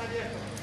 está abierto.